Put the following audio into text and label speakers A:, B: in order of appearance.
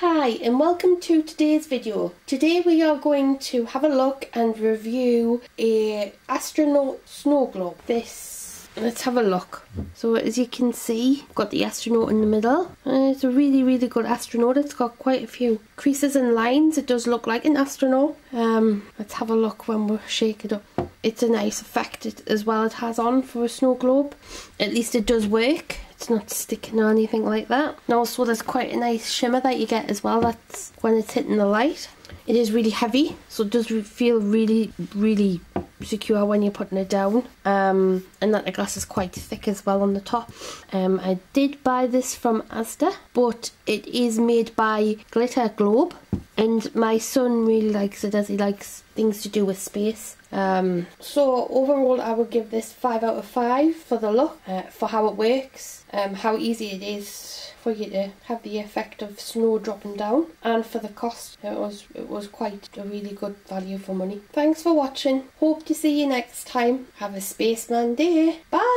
A: Hi and welcome to today's video. Today we are going to have a look and review a astronaut snow globe. This, let's have a look. So as you can see, got the astronaut in the middle. It's a really really good astronaut. It's got quite a few creases and lines. It does look like an astronaut. Um, let's have a look when we shake it up. It's a nice effect as well it has on for a snow globe. At least it does work it's not sticking or anything like that. And also there's quite a nice shimmer that you get as well, that's when it's hitting the light. It is really heavy, so it does feel really, really secure when you're putting it down. Um, and that the glass is quite thick as well on the top. Um, I did buy this from Asda, but it is made by Glitter Globe. And my son really likes it as he likes things to do with space. Um, so overall I would give this 5 out of 5 for the look, uh, for how it works, um, how easy it is for you to have the effect of snow dropping down and for the cost it was it was quite a really good value for money. Thanks for watching, hope to see you next time. Have a spaceman day, bye!